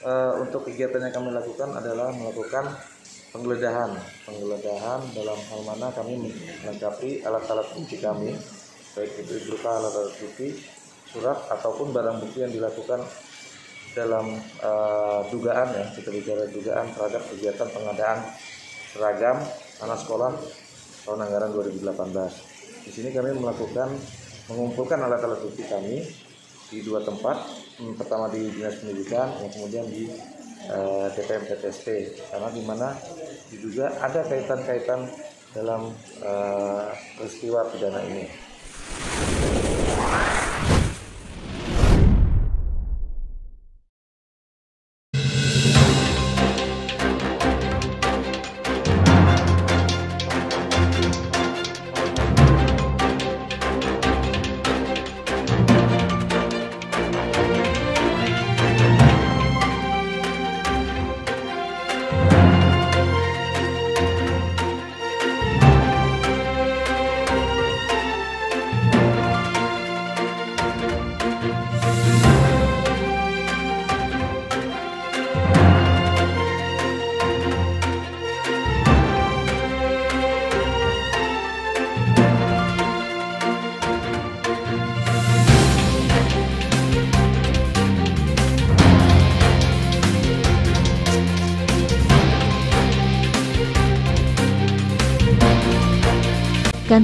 Eh, untuk kegiatan yang kami lakukan adalah melakukan penggeledahan, penggeledahan dalam hal mana kami melengkapi alat-alat bukti kami, baik itu berupa alat-alat bukti, surat ataupun barang bukti yang dilakukan dalam eh, dugaan ya, kita bicara dugaan terhadap kegiatan pengadaan seragam anak sekolah tahun anggaran 2018. Di sini kami melakukan mengumpulkan alat-alat bukti kami di dua tempat, pertama di dinas pendidikan, yang kemudian di eh, PTSP, karena di mana diduga ada kaitan-kaitan dalam eh, peristiwa pidana ini.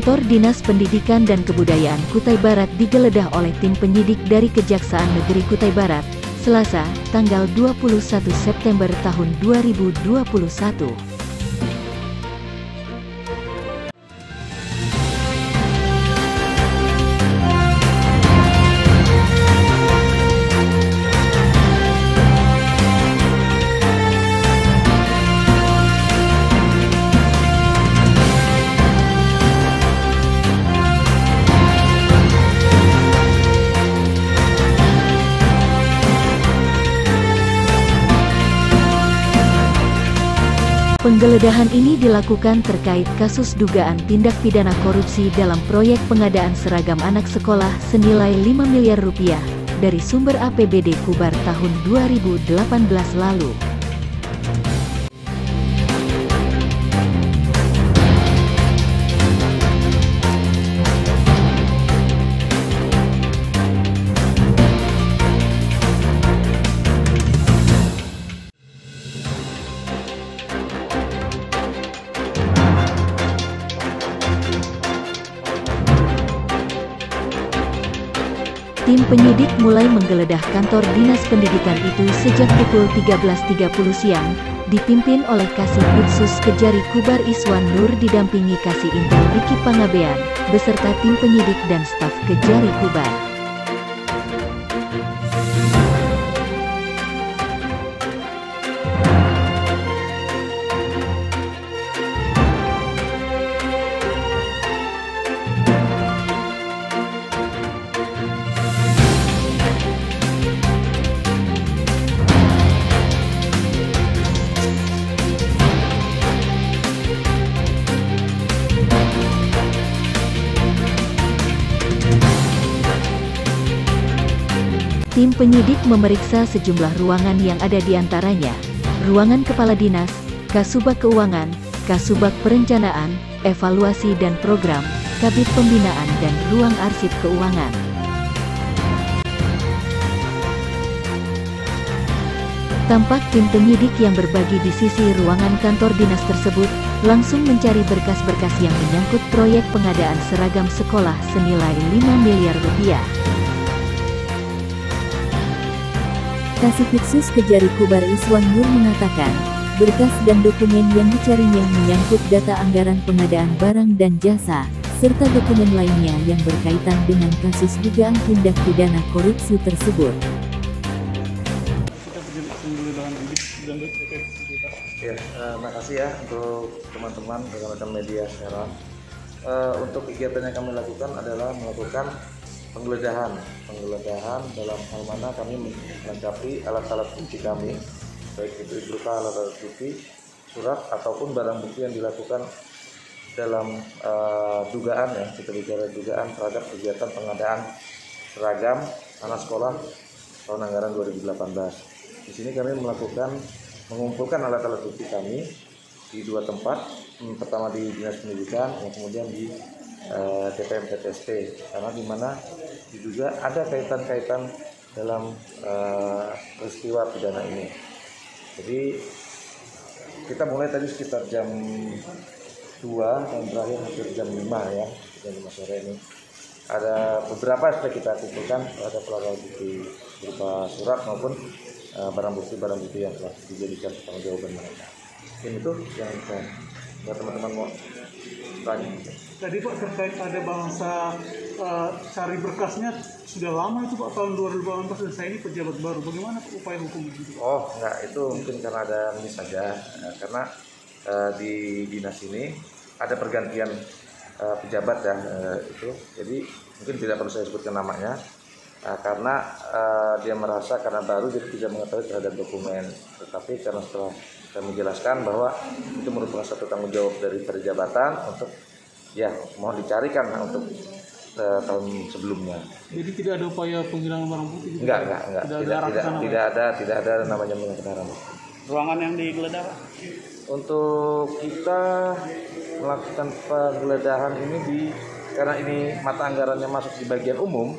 Kantor Dinas Pendidikan dan Kebudayaan Kutai Barat digeledah oleh tim penyidik dari Kejaksaan Negeri Kutai Barat, Selasa, tanggal 21 September tahun 2021. Penggeledahan ini dilakukan terkait kasus dugaan tindak pidana korupsi dalam proyek pengadaan seragam anak sekolah senilai 5 miliar rupiah dari sumber APBD Kubar tahun 2018 lalu. Penyidik mulai menggeledah kantor Dinas Pendidikan itu sejak pukul 13.30 siang, dipimpin oleh Kasih Khusus Kejari Kubar Iswan Nur didampingi Kasih Intel Riki Pangabean, beserta tim penyidik dan staf Kejari Kubar. Tim penyidik memeriksa sejumlah ruangan yang ada di antaranya, ruangan Kepala Dinas, Kasubag Keuangan, Kasubag Perencanaan, Evaluasi dan Program, Kabit Pembinaan dan Ruang Arsip Keuangan. Tampak tim penyidik yang berbagi di sisi ruangan kantor dinas tersebut, langsung mencari berkas-berkas yang menyangkut proyek pengadaan seragam sekolah senilai 5 miliar rupiah. Kasih Khusus Kejari Kubar Iswan Nur mengatakan, berkas dan dokumen yang dicarinya menyangkut data anggaran pengadaan barang dan jasa, serta dokumen lainnya yang berkaitan dengan kasus dugaan tindak pidana korupsi tersebut. Ya, eh, makasih ya untuk teman-teman rekan-rekan media sekarang. Eh, untuk kegiatan yang kami lakukan adalah melakukan penggeledahan, penggeledahan dalam hal mana kami melengkapi alat-alat bukti kami, baik itu berupa alat-alat bukti, surat ataupun barang bukti yang dilakukan dalam eh, dugaan ya, kita bicara dugaan terhadap kegiatan pengadaan seragam anak sekolah tahun anggaran 2018. Di sini kami melakukan mengumpulkan alat-alat bukti kami di dua tempat. Hmm, Pertama di Dinas Pendidikan, kemudian di eh, TPM PTSP. Karena di mana diduga ada kaitan-kaitan dalam eh, peristiwa pidana ini. Jadi kita mulai tadi sekitar jam 2 dan berakhir hampir jam 5 ya, jam 5 sore ini. Ada beberapa aspek kita kumpulkan, ada pelanggaran bukti berupa surat maupun eh, barang bukti-barang bukti yang telah dijadikan pertanggungjawaban mereka. Mungkin itu yang saya ya teman-teman mau tanya. Tadi Pak terkait ada bangsa eh, cari berkasnya sudah lama itu Pak tahun 2018 dan saya ini pejabat baru. Bagaimana Pak, upaya hukum itu? Oh, enggak, itu mungkin karena ada miss saja. Eh, karena eh, di dinas ini ada pergantian eh, pejabat ya eh, itu. Jadi mungkin tidak perlu saya sebutkan namanya. Eh, karena eh, dia merasa karena baru jadi tidak mengetahui terhadap dokumen. Tetapi karena setelah saya menjelaskan bahwa itu merupakan satu tanggung jawab dari perjabatan untuk ya mohon dicarikan untuk eh, tahun sebelumnya. Jadi tidak ada upaya penghilangan barang bukti? gitu? Enggak, enggak, enggak. Tidak, Tidak, ada tidak, tidak ada, tidak ada namanya mengendaraan. Ruangan yang digeledah? Untuk kita melakukan penggeledahan ini di karena ini mata anggarannya masuk di bagian umum,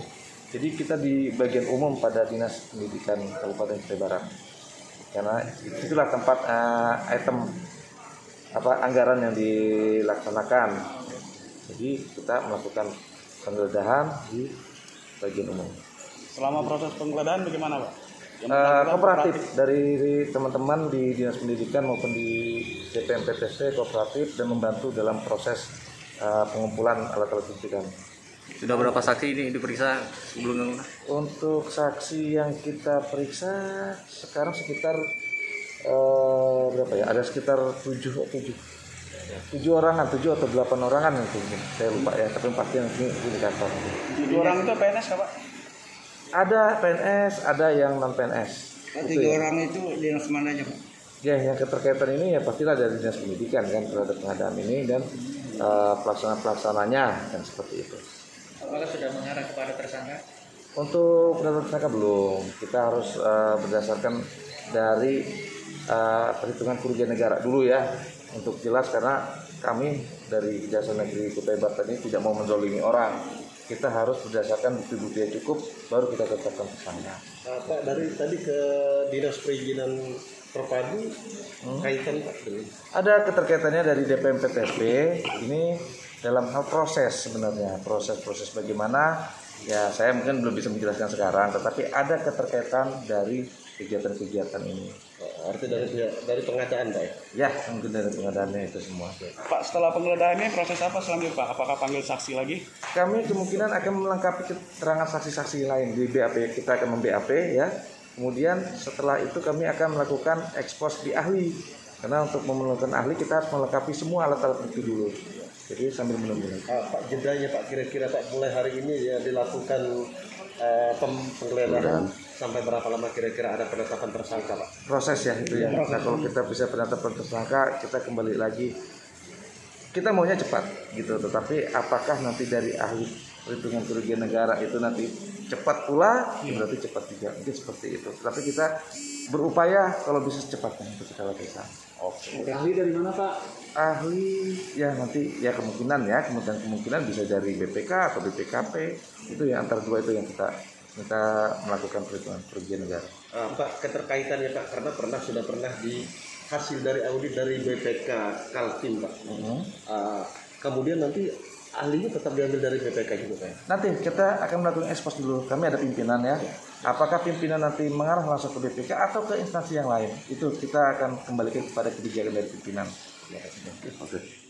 jadi kita di bagian umum pada Dinas Pendidikan Kabupaten Kutai Barat. Karena itulah tempat eh, item apa anggaran yang dilaksanakan. Jadi kita melakukan penggeledahan di bagian umum. Selama proses penggeledahan bagaimana Pak? Yang bersangkutan kooperatif dari teman-teman di dinas pendidikan maupun di DPM PTSP kooperatif dan membantu dalam proses eh, pengumpulan alat-alat bukti kami. Sudah berapa saksi ini diperiksa sebelumnya? Untuk saksi yang kita periksa sekarang sekitar eh, berapa ya? Ada sekitar tujuh tujuh tujuh orangan, tujuh atau delapan orangan itu mungkin. Saya lupa ya, tapi pasti nanti di kantor. Tujuh orang itu PNS Kak, Pak? Ada PNS, ada yang non PNS. Itu ya. orang itu dinas mananya Pak? Ya, yang keterkaitan ini ya pastilah dari dinas pendidikan kan terhadap pengadaan ini dan eh, pelaksana pelaksananya kan seperti itu. Apakah sudah mengarah kepada tersangka? Untuk penetapan tersangka belum. Kita harus eh, berdasarkan dari eh, perhitungan kerugian negara dulu ya untuk jelas karena kami dari Kejaksaan Negeri Kutai Barat ini tidak mau menzolimi orang. Kita harus berdasarkan bukti-bukti yang cukup baru kita tetapkan tersangka. Nah, Pak dari tadi ke dinas perizinan terpadu kaitan Pak dengan Ada keterkaitannya dari DPM PTSP ini dalam hal proses sebenarnya. Proses-proses bagaimana ya saya mungkin belum bisa menjelaskan sekarang tetapi ada keterkaitan dari kegiatan-kegiatan ini. Oh, arti dari dari pengadaan Pak ya? ya mungkin dari pengadaannya itu semua. Pak, setelah penggeledahannya proses apa selanjutnya Pak? Apakah panggil saksi lagi? kami kemungkinan akan melengkapi keterangan saksi-saksi lain di BAP kita akan mem-BAP ya. Kemudian setelah itu kami akan melakukan ekspos di ahli. Karena untuk memerlukan ahli kita harus melengkapi semua alat-alat bukti dulu jadi sambil menunggu Ah, Pak jedanya Pak kira-kira Pak mulai hari ini ya dilakukan eh, pem- penggeledahan sampai berapa lama kira-kira ada penetapan tersangka Pak? proses ya itu ya. Nah kalau kita bisa penetapan tersangka, kita kembali lagi. Kita maunya cepat gitu, tetapi apakah nanti dari ahli perhitungan kerugian negara itu nanti cepat pula, ya berarti cepat juga. Mungkin seperti itu. Tapi kita berupaya kalau bisa secepatnya untuk kita lakukan. Oke. Ahli dari mana Pak? Ahli ya nanti ya kemungkinan ya kemungkinan kemungkinan bisa dari BPK atau BPKP itu ya antara dua itu yang kita kita melakukan perhitungan kerugian negara. Ah, Pak keterkaitannya Pak karena pernah sudah pernah di hasil dari audit dari BPK Kaltim Pak. Ah, kemudian nanti ahlinya tetap diambil dari BPK juga Pak. ya? Nanti kita akan melakukan ekspos dulu. Kami ada pimpinan ya. Apakah pimpinan nanti mengarah langsung ke BPK atau ke instansi yang lain? Itu kita akan kembalikan kepada kebijakan dari pimpinan. Oke.